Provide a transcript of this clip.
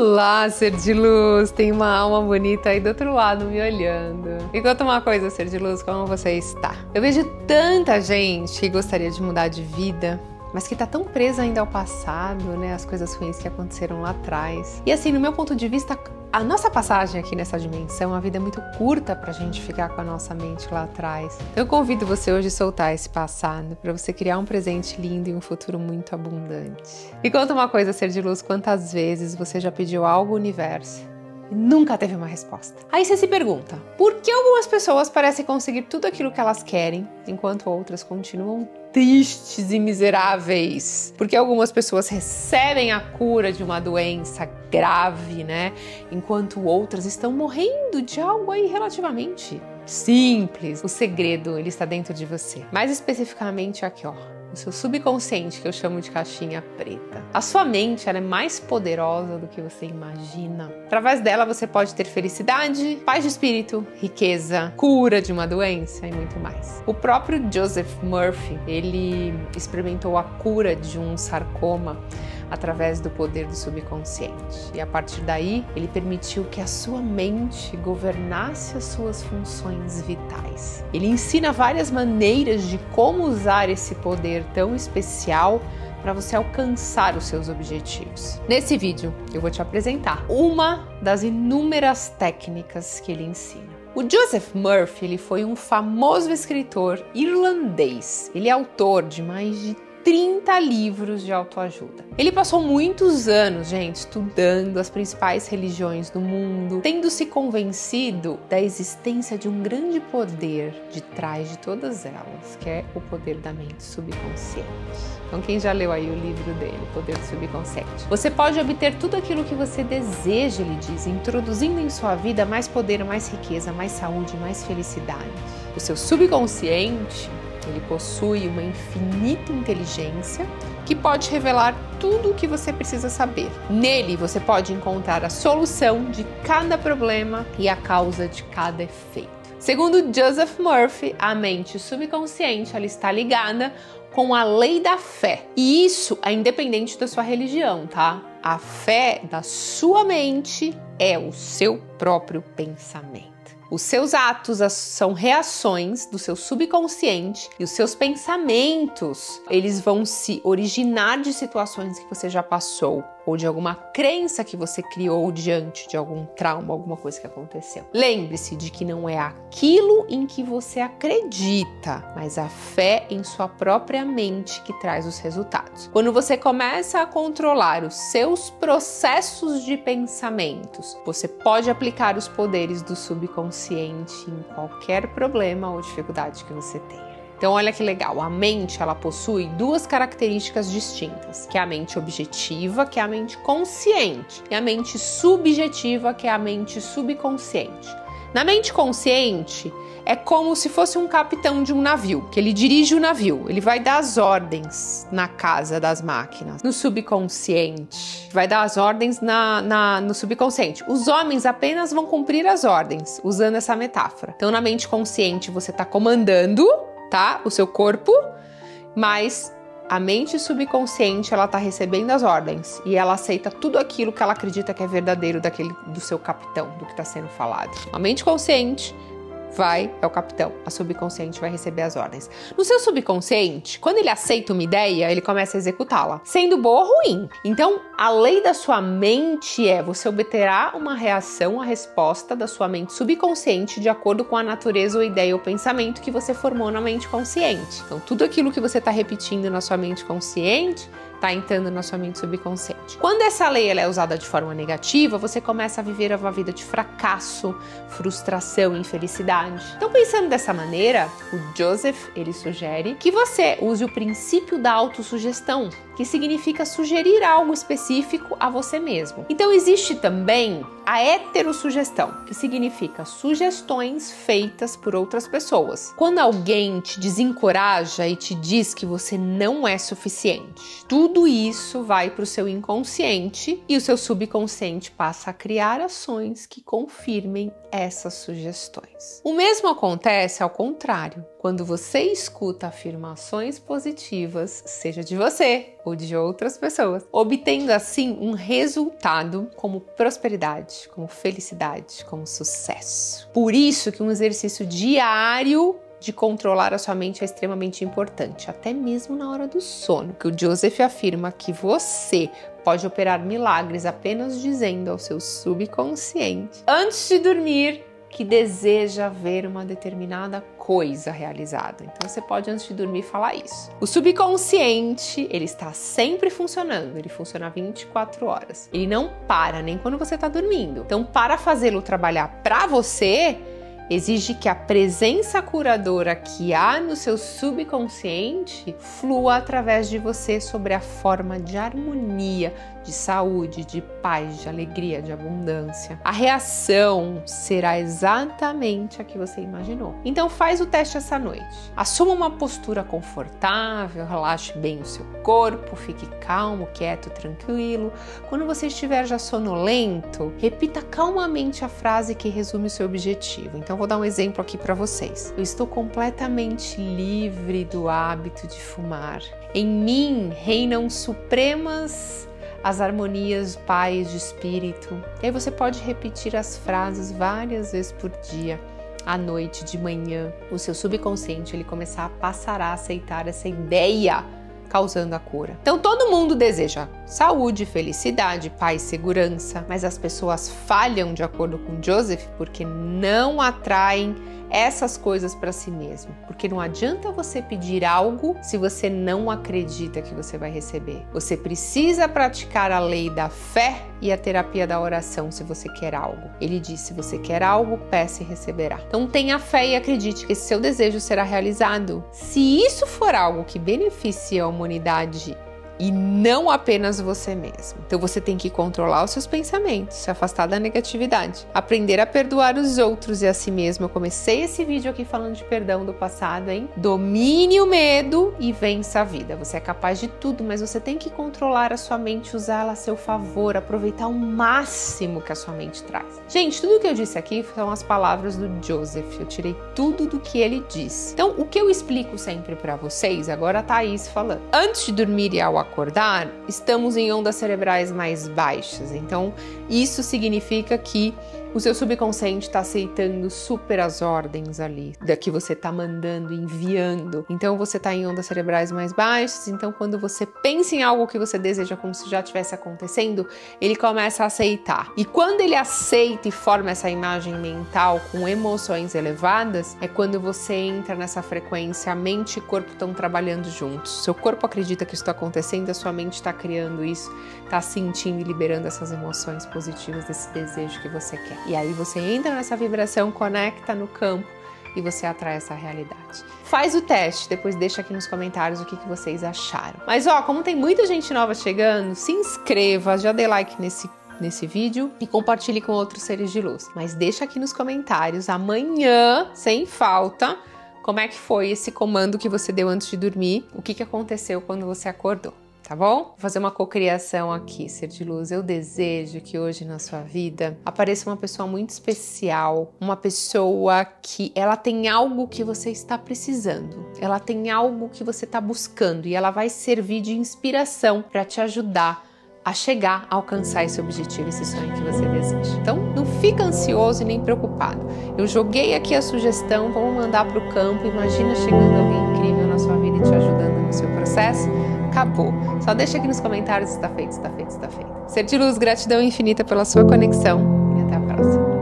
Olá, ser de luz! Tem uma alma bonita aí do outro lado me olhando. E conta uma coisa, ser de luz, como você está? Eu vejo tanta gente que gostaria de mudar de vida, mas que tá tão presa ainda ao passado, né? As coisas ruins que aconteceram lá atrás. E assim, no meu ponto de vista, a nossa passagem aqui nessa dimensão, a vida é muito curta para a gente ficar com a nossa mente lá atrás. Então, eu convido você hoje a soltar esse passado para você criar um presente lindo e um futuro muito abundante. E conta uma coisa, ser de luz, quantas vezes você já pediu algo ao universo e nunca teve uma resposta. Aí você se pergunta: por que algumas pessoas parecem conseguir tudo aquilo que elas querem, enquanto outras continuam tristes e miseráveis? Porque algumas pessoas recebem a cura de uma doença grave, né? Enquanto outras estão morrendo de algo aí relativamente simples. O segredo, ele está dentro de você. Mais especificamente aqui, ó o seu subconsciente, que eu chamo de caixinha preta. A sua mente ela é mais poderosa do que você imagina. Através dela você pode ter felicidade, paz de espírito, riqueza, cura de uma doença e muito mais. O próprio Joseph Murphy, ele experimentou a cura de um sarcoma através do poder do subconsciente. E a partir daí, ele permitiu que a sua mente governasse as suas funções vitais. Ele ensina várias maneiras de como usar esse poder tão especial para você alcançar os seus objetivos. Nesse vídeo, eu vou te apresentar uma das inúmeras técnicas que ele ensina. O Joseph Murphy ele foi um famoso escritor irlandês. Ele é autor de mais de 30 livros de autoajuda. Ele passou muitos anos, gente, estudando as principais religiões do mundo, tendo se convencido da existência de um grande poder de trás de todas elas, que é o poder da mente subconsciente. Então, quem já leu aí o livro dele, O Poder do Subconsciente? Você pode obter tudo aquilo que você deseja, ele diz, introduzindo em sua vida mais poder, mais riqueza, mais saúde, mais felicidade. O seu subconsciente ele possui uma infinita inteligência que pode revelar tudo o que você precisa saber. Nele você pode encontrar a solução de cada problema e a causa de cada efeito. Segundo Joseph Murphy, a mente subconsciente ela está ligada com a lei da fé. E isso é independente da sua religião, tá? A fé da sua mente é o seu próprio pensamento. Os seus atos são reações do seu subconsciente e os seus pensamentos, eles vão se originar de situações que você já passou ou de alguma crença que você criou diante de algum trauma, alguma coisa que aconteceu. Lembre-se de que não é aquilo em que você acredita, mas a fé em sua própria mente que traz os resultados. Quando você começa a controlar os seus processos de pensamentos, você pode aplicar os poderes do subconsciente em qualquer problema ou dificuldade que você tenha. Então olha que legal, a mente ela possui duas características distintas, que é a mente objetiva, que é a mente consciente, e a mente subjetiva, que é a mente subconsciente. Na mente consciente, é como se fosse um capitão de um navio, que ele dirige o navio, ele vai dar as ordens na casa das máquinas. No subconsciente, vai dar as ordens na, na, no subconsciente. Os homens apenas vão cumprir as ordens, usando essa metáfora. Então, na mente consciente, você está comandando tá? O seu corpo, mas a mente subconsciente ela tá recebendo as ordens e ela aceita tudo aquilo que ela acredita que é verdadeiro daquele do seu capitão, do que está sendo falado. A mente consciente vai, é o capitão, a subconsciente vai receber as ordens. No seu subconsciente, quando ele aceita uma ideia, ele começa a executá-la, sendo boa ou ruim. Então, a lei da sua mente é você obterá uma reação, a resposta da sua mente subconsciente de acordo com a natureza ou ideia ou pensamento que você formou na mente consciente. Então, tudo aquilo que você está repetindo na sua mente consciente está entrando na sua mente subconsciente. Quando essa lei é usada de forma negativa, você começa a viver uma vida de fracasso, frustração, infelicidade. Então, pensando dessa maneira, o Joseph ele sugere que você use o princípio da autossugestão, que significa sugerir algo específico a você mesmo. Então, existe também a heterossugestão, que significa sugestões feitas por outras pessoas. Quando alguém te desencoraja e te diz que você não é suficiente, tudo isso vai para o seu inconsciente e o seu subconsciente passa a criar ações que confirmem essas sugestões. O mesmo acontece ao contrário. Quando você escuta afirmações positivas, seja de você ou de outras pessoas, obtendo assim um resultado como prosperidade, como felicidade, como sucesso. Por isso que um exercício diário de controlar a sua mente é extremamente importante, até mesmo na hora do sono, que o Joseph afirma que você pode operar milagres apenas dizendo ao seu subconsciente antes de dormir que deseja ver uma determinada coisa realizada. Então você pode antes de dormir falar isso. O subconsciente, ele está sempre funcionando, ele funciona 24 horas. Ele não para nem quando você está dormindo. Então para fazê-lo trabalhar para você, exige que a presença curadora que há no seu subconsciente flua através de você sobre a forma de harmonia, de saúde, de paz, de alegria, de abundância. A reação será exatamente a que você imaginou. Então faz o teste essa noite. Assuma uma postura confortável, relaxe bem o seu corpo, fique calmo, quieto, tranquilo. Quando você estiver já sonolento, repita calmamente a frase que resume o seu objetivo. Então vou dar um exemplo aqui para vocês. Eu estou completamente livre do hábito de fumar. Em mim reinam supremas as harmonias, paz de espírito. E aí você pode repetir as frases várias vezes por dia, à noite, de manhã. O seu subconsciente ele começar a passar a aceitar essa ideia causando a cura. Então todo mundo deseja saúde, felicidade, paz, segurança, mas as pessoas falham de acordo com Joseph porque não atraem essas coisas para si mesmo, porque não adianta você pedir algo se você não acredita que você vai receber. Você precisa praticar a lei da fé e a terapia da oração se você quer algo. Ele diz: se você quer algo, peça e receberá. Então tenha fé e acredite que esse seu desejo será realizado. Se isso for algo que beneficia a humanidade e não apenas você mesmo. Então você tem que controlar os seus pensamentos, se afastar da negatividade, aprender a perdoar os outros e a si mesmo. Eu comecei esse vídeo aqui falando de perdão do passado, hein? Domine o medo e vença a vida. Você é capaz de tudo, mas você tem que controlar a sua mente, usá-la a seu favor, aproveitar o máximo que a sua mente traz. Gente, tudo que eu disse aqui são as palavras do Joseph. Eu tirei tudo do que ele disse. Então, o que eu explico sempre para vocês, agora a Thaís falando. Antes de dormir e ao acordar, estamos em ondas cerebrais mais baixas. Então, isso significa que o seu subconsciente está aceitando super as ordens ali, da que você está mandando, enviando. Então você está em ondas cerebrais mais baixas. Então quando você pensa em algo que você deseja como se já estivesse acontecendo, ele começa a aceitar. E quando ele aceita e forma essa imagem mental com emoções elevadas, é quando você entra nessa frequência, a mente e o corpo estão trabalhando juntos. Seu corpo acredita que isso está acontecendo, a sua mente está criando isso, está sentindo e liberando essas emoções positivas desse desejo que você quer. E aí você entra nessa vibração, conecta no campo e você atrai essa realidade. Faz o teste, depois deixa aqui nos comentários o que, que vocês acharam. Mas ó, como tem muita gente nova chegando, se inscreva, já dê like nesse nesse vídeo e compartilhe com outros seres de luz. Mas deixa aqui nos comentários amanhã, sem falta, como é que foi esse comando que você deu antes de dormir, o que, que aconteceu quando você acordou tá bom? Vou fazer uma cocriação aqui, ser de luz. Eu desejo que hoje na sua vida apareça uma pessoa muito especial, uma pessoa que ela tem algo que você está precisando, ela tem algo que você está buscando e ela vai servir de inspiração para te ajudar a chegar a alcançar esse objetivo, esse sonho que você deseja. Então, não fica ansioso e nem preocupado. Eu joguei aqui a sugestão, vamos mandar para o campo. Imagina chegando alguém incrível na sua vida e te ajudando no seu processo acabou. Só deixa aqui nos comentários se está feito, está feito, está feito. Ser de luz, gratidão infinita pela sua conexão e até a próxima.